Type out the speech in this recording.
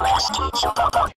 Last teacher teacher Papa.